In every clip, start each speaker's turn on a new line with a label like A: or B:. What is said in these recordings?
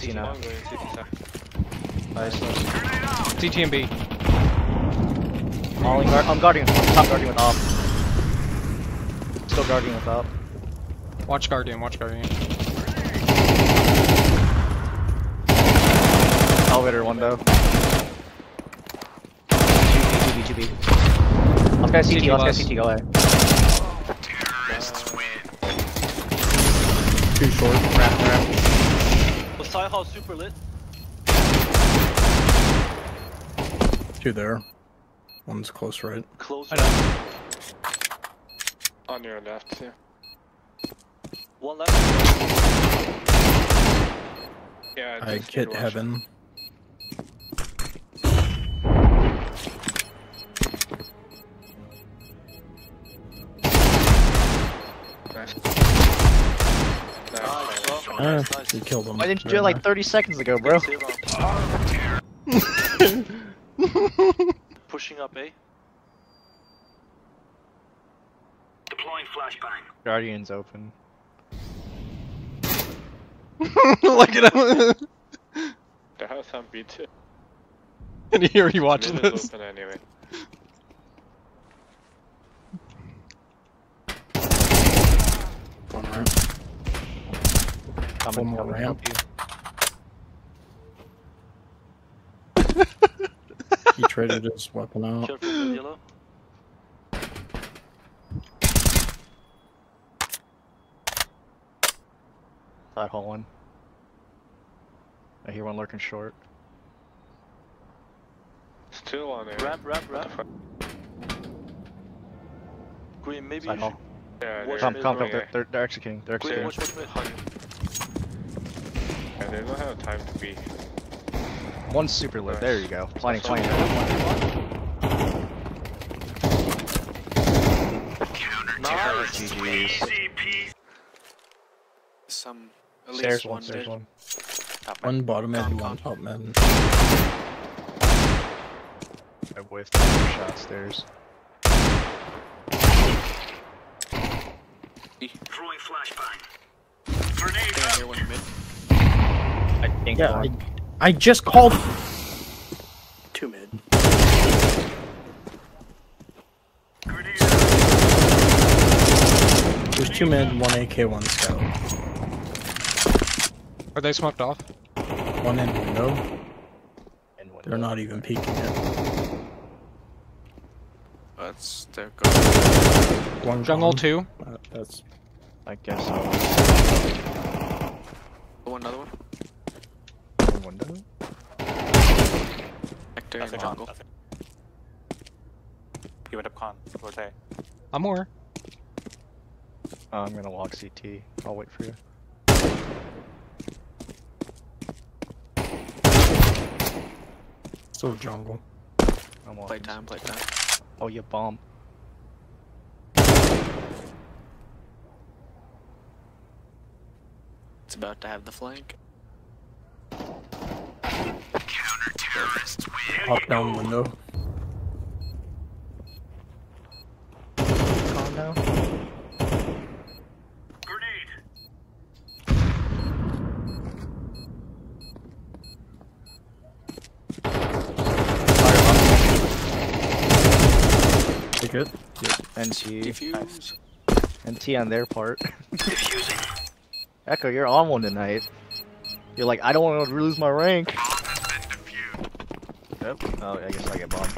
A: CT now.
B: CT.
A: Nice, nice.
C: CT and B.
A: Molly, guard, I'm guarding, top guarding with op. Still guarding with op.
C: Watch Guardian, watch Guardian.
A: Elevator window. 2B, 2B, 2B. Let's go CT,
C: CT
A: let's
C: last.
A: go CT, go away.
D: Too short.
A: Ramp, ramp.
E: The side house super lit.
D: Two there. One's close right.
E: Close.
C: I know.
B: On your left, yeah.
E: One left.
B: Yeah,
D: I
B: just
D: hit
B: watch.
D: heaven.
B: Nice.
E: bro.
D: Ah,
E: Nice, nice.
D: you killed him.
A: Why didn't you do it like 30 seconds ago, bro?
E: Save round. Pushing up, eh?
A: Guardian's open.
C: Look at him.
B: The house on B2.
C: and here he watching this.
B: open anyway.
A: Coming,
D: more
A: coming,
D: ramp.
A: help
D: He traded his weapon out.
E: Careful with yellow.
A: Side hall one. I hear one lurking short.
B: Still on it.
E: Ramp, ramp, ramp. Green, maybe
A: Side
E: you
A: hall.
B: Yeah,
A: Come, come, come. They're, they're, they're executing. They're
E: should... Green,
A: executing.
E: watch, watch, watch.
B: Yeah, they don't have time to be.
A: One's super lit.
B: Nice.
A: There you go. Planning, planning.
E: Nice.
A: GG's.
F: Some at
A: Stairs
F: least
A: one,
F: one
A: stairs
F: mid.
A: one.
F: Top
D: One bottom mid,
F: Con,
D: one top mid.
A: I whiffed two shots stairs.
F: I think I hear one mid.
A: I think
D: Yeah, I. I just called. Two mid. There's two mid, one AK, one scout.
C: Are they smoked off?
D: One in window.
A: And window.
D: They're not even peeking yet.
F: That's their go.
D: One
C: Jungle
D: gone.
C: 2.
D: Uh, that's
A: I guess so.
F: One another one.
A: One window.
F: Hector in
G: Nothing
F: jungle.
G: on, nothing. He went up con. Rotate.
C: I'm more.
A: Oh, I'm gonna walk CT. I'll wait for you.
D: still jungle.
A: I'm walking.
F: Playtime, playtime.
A: Oh, you bomb.
F: It's about to have the flank.
D: Hawk down window.
A: Calm down.
D: You good?
A: NT.
F: Defuse.
A: NT on their part. Echo, you're on one tonight. You're like, I don't want to lose my rank. Yep. Oh, I guess I get bombed.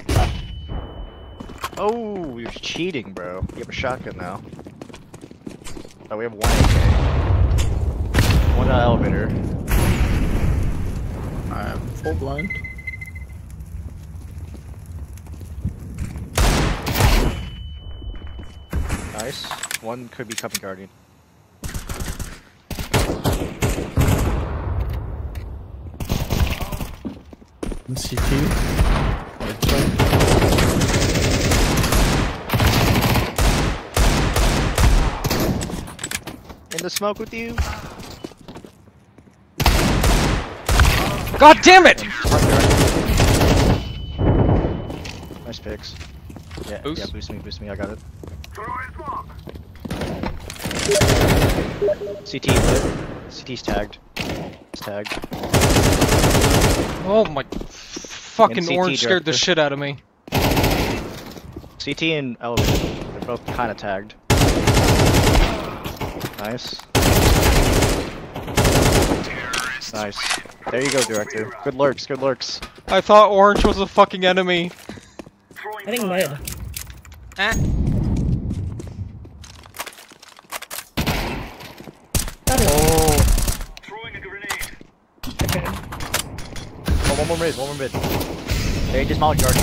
A: Oh, you're cheating, bro. You have a shotgun now. Oh, we have one AK. One uh, elevator.
D: I'm full blind.
A: Nice. One could be coming guardian.
D: And CT. Right.
A: In the smoke with you.
C: God damn it!
A: Nice picks. Yeah,
C: Boost?
A: yeah, boost me, boost me, I got it. CT lit. CT's tagged. It's tagged.
C: Oh my. Fucking
A: CT
C: orange scared the shit out of me.
A: CT and elevator. They're both kind of tagged. Nice. Nice. There you go, director. Good lurks, good lurks.
C: I thought orange was a fucking enemy.
G: I think mid.
C: Eh.
G: That is
A: Oh.
G: okay.
A: oh one more mid, one more mid. They just molly guarding.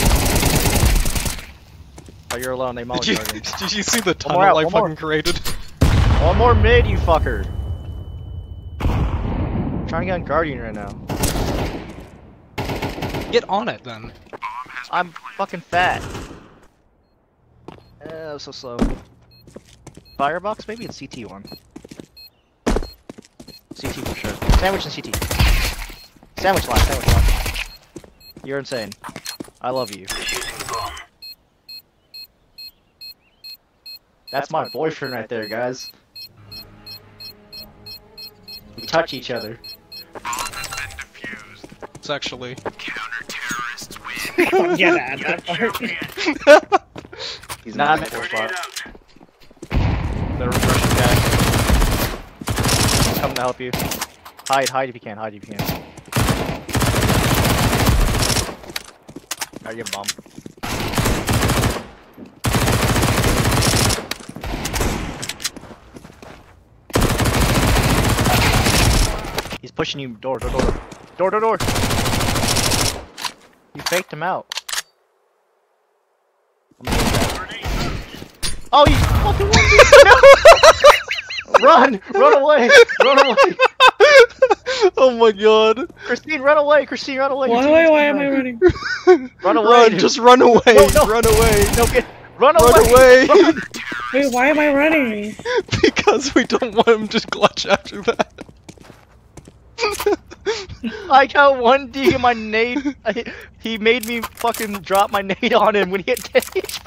A: Oh, you're alone. They molly
C: Did you,
A: guarding.
C: did you see the
A: One more
C: tunnel
A: out,
C: I
A: one more.
C: fucking created?
A: One more mid, you fucker. I'm trying to get on Guardian right now.
C: Get on it then.
A: I'm fucking fat. Eh, that was so slow. Firebox, maybe it's CT one. CT for sure. Sandwich and CT. Sandwich line, sandwich line. You're insane. I love you. That's my boyfriend right there, guys. We touch each other.
C: Sexually.
G: yeah, that, that part.
A: He's not in the four spot. The Russian guy. He's coming to help you. Hide, hide if you can, hide if you can. Are you a? He's pushing you door, door, door, door. Door, door. You faked him out. Oh, you fucking won! run! Run away! Run away!
C: oh my god.
A: Christine, run away! Christine, run away! Your
G: Why,
A: team
G: why,
A: is
G: why am I running?
A: Run away!
C: Run, just run away.
A: No, no.
C: Run away.
A: no, get run
C: Run
A: away!
C: away.
G: Wait, why am I running?
C: because we don't want him to glitch after that.
A: I got one D in my nade. I, he made me fucking drop my nade on him when he hit damage.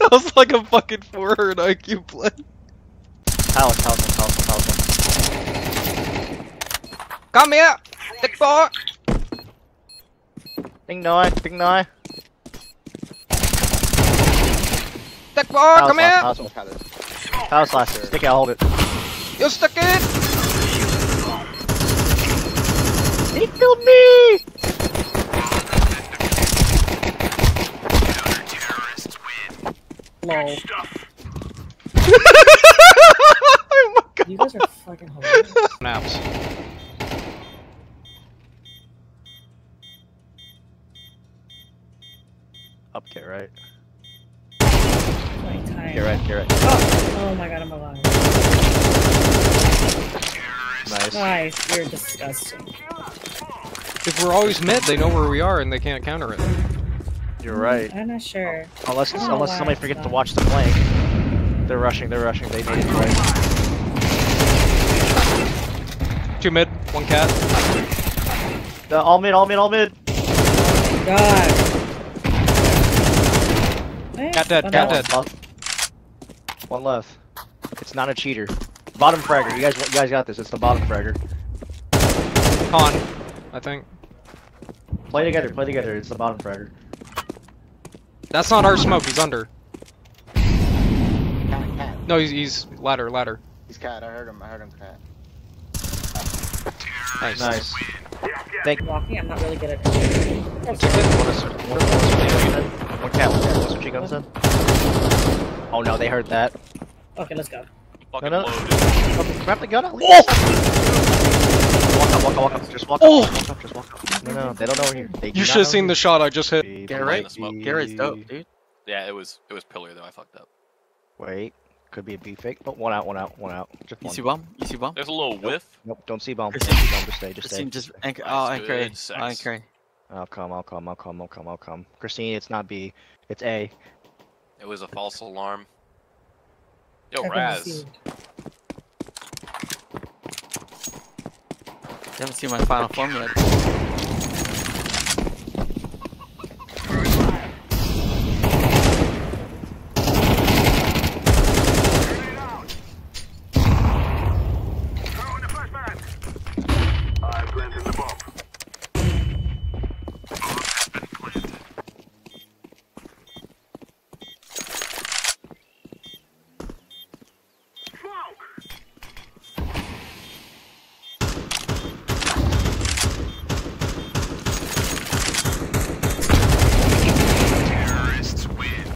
C: that was like a fucking 400 IQ play.
A: Palace, palace, palace, palace.
C: Come here, thick boy.
A: Ding no, ding no.
C: Thick boy, come here.
A: palace last. Palace last. Stick it, I'll hold it.
C: You stick it.
A: He killed me!
G: Lol.
C: oh my god.
G: You guys are fucking hilarious.
C: Naps.
A: Up, get right. Get right, get right.
G: Oh, oh my god, I'm alive.
A: Nice.
G: Nice, you're disgusting.
C: If we're always mid, they know where we are and they can't counter it.
A: You're right.
G: I'm not sure.
A: Unless
G: I
A: unless
G: why
A: somebody
G: I
A: forgets to watch the flank. They're rushing, they're rushing, they made it right.
C: Two mid, one cat.
A: The, all mid, all mid, all mid!
G: God.
C: Cat dead,
G: one
C: cat
G: down.
C: dead.
A: One left. One left. It's not a cheater. Bottom fragger, you guys you guys got this, it's the bottom fragger.
C: Con, I think.
A: Play together, play together, it's the bottom fragger.
C: That's not our smoke, he's under.
H: Cat, cat.
C: No, he's, he's ladder, ladder.
H: He's cat. I heard him. I heard him cat.
C: Nice.
A: Nice. Thank
G: Walking, I'm not really good at it.
A: One cat, one cat, what's what you gun said? Oh no, they heard that.
G: Okay, let's go.
A: No, no. Okay, grab the gun at least. Oh! Walk up, walk up, walk up. Just walk up,
C: Oh!
A: walk up, just walk up. No, no, they don't know we're here. They
C: You should have seen the shot I just hit.
A: here.
F: Garrett. Garrett's dope, dude.
E: Yeah, it was it was pillar though. I fucked up.
A: Wait, could be a B fake. Oh, one out, one out, one out. Just
F: You see bomb? You see bomb?
E: There's a little whiff.
A: Nope, don't see bomb. Don't see bomb. Just stay, just stay.
F: Just anchor. Oh, anchor.
E: good
F: A.
E: sex.
F: Oh, anchor. A.
A: I'll come, I'll come, I'll come, I'll come, I'll come. Christine, it's not B, it's A.
E: It was a false alarm. Yo,
G: I can
E: Raz.
F: You haven't seen my final form yet.